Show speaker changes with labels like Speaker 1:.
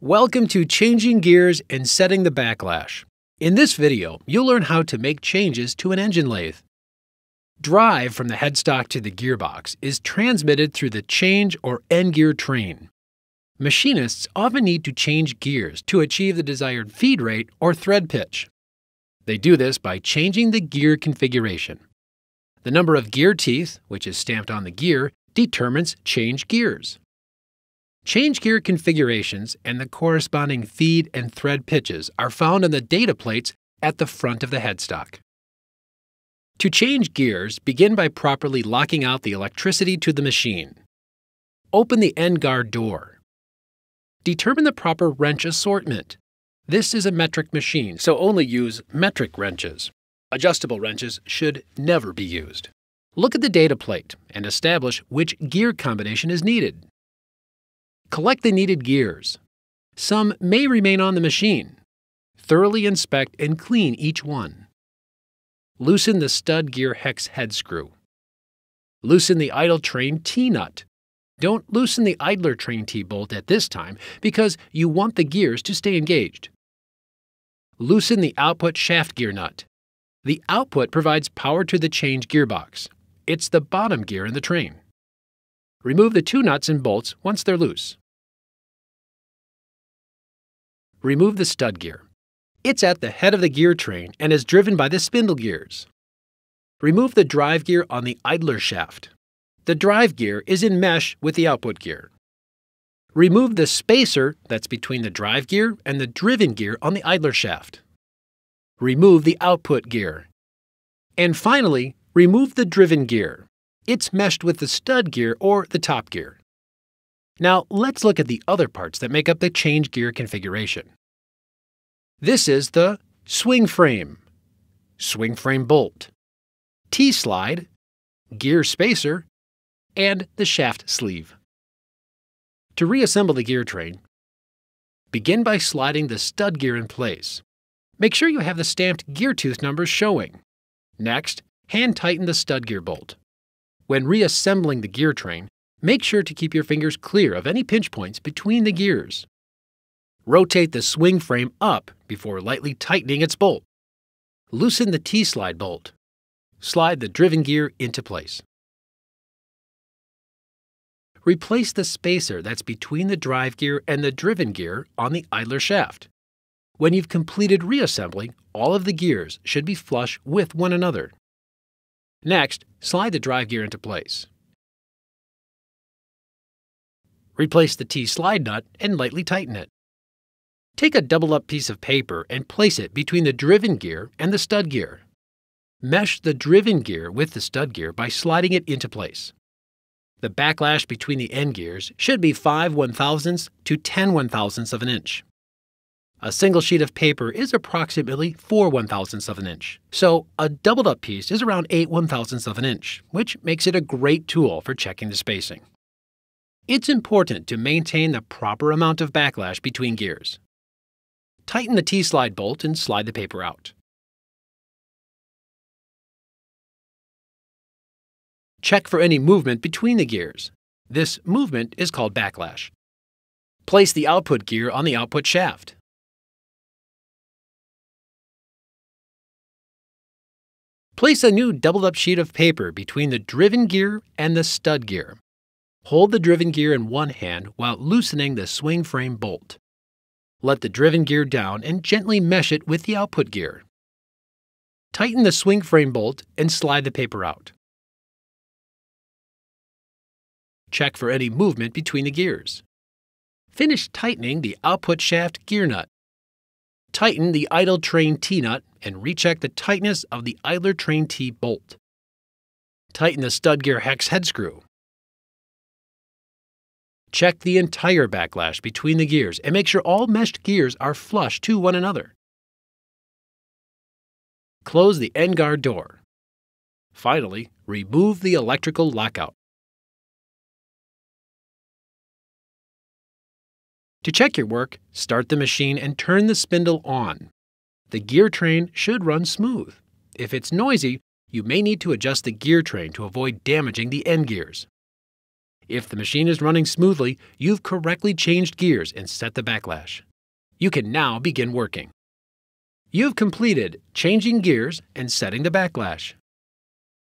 Speaker 1: Welcome to Changing Gears and Setting the Backlash. In this video, you'll learn how to make changes to an engine lathe. Drive from the headstock to the gearbox is transmitted through the change or end gear train. Machinists often need to change gears to achieve the desired feed rate or thread pitch. They do this by changing the gear configuration. The number of gear teeth, which is stamped on the gear, determines change gears. Change gear configurations and the corresponding feed and thread pitches are found on the data plates at the front of the headstock. To change gears, begin by properly locking out the electricity to the machine. Open the end guard door. Determine the proper wrench assortment. This is a metric machine, so only use metric wrenches. Adjustable wrenches should never be used. Look at the data plate and establish which gear combination is needed. Collect the needed gears. Some may remain on the machine. Thoroughly inspect and clean each one. Loosen the stud gear hex head screw. Loosen the idle train T-nut. Don't loosen the idler train T-bolt at this time because you want the gears to stay engaged. Loosen the output shaft gear nut. The output provides power to the change gearbox. It's the bottom gear in the train. Remove the two nuts and bolts once they're loose. Remove the stud gear. It's at the head of the gear train and is driven by the spindle gears. Remove the drive gear on the idler shaft. The drive gear is in mesh with the output gear. Remove the spacer that's between the drive gear and the driven gear on the idler shaft. Remove the output gear. And finally, remove the driven gear. It's meshed with the stud gear or the top gear. Now let's look at the other parts that make up the change gear configuration. This is the swing frame, swing frame bolt, T-slide, gear spacer, and the shaft sleeve. To reassemble the gear train, begin by sliding the stud gear in place. Make sure you have the stamped gear tooth numbers showing. Next, hand tighten the stud gear bolt. When reassembling the gear train, Make sure to keep your fingers clear of any pinch points between the gears. Rotate the swing frame up before lightly tightening its bolt. Loosen the T-slide bolt. Slide the driven gear into place. Replace the spacer that's between the drive gear and the driven gear on the idler shaft. When you've completed reassembling, all of the gears should be flush with one another. Next, slide the drive gear into place. Replace the T-slide nut and lightly tighten it. Take a double-up piece of paper and place it between the driven gear and the stud gear. Mesh the driven gear with the stud gear by sliding it into place. The backlash between the end gears should be 5 one thousandths to 10 one thousandths of an inch. A single sheet of paper is approximately 4 one thousandths of an inch, so a doubled up piece is around 8 one thousandths of an inch, which makes it a great tool for checking the spacing. It's important to maintain the proper amount of backlash between gears. Tighten the T-slide bolt and slide the paper out. Check for any movement between the gears. This movement is called backlash. Place the output gear on the output shaft. Place a new doubled up sheet of paper between the driven gear and the stud gear. Hold the driven gear in one hand while loosening the swing frame bolt. Let the driven gear down and gently mesh it with the output gear. Tighten the swing frame bolt and slide the paper out. Check for any movement between the gears. Finish tightening the output shaft gear nut. Tighten the idle train T-nut and recheck the tightness of the idler train T bolt. Tighten the stud gear hex head screw. Check the entire backlash between the gears and make sure all meshed gears are flush to one another. Close the end guard door. Finally, remove the electrical lockout. To check your work, start the machine and turn the spindle on. The gear train should run smooth. If it's noisy, you may need to adjust the gear train to avoid damaging the end gears. If the machine is running smoothly, you've correctly changed gears and set the backlash. You can now begin working. You've completed changing gears and setting the backlash.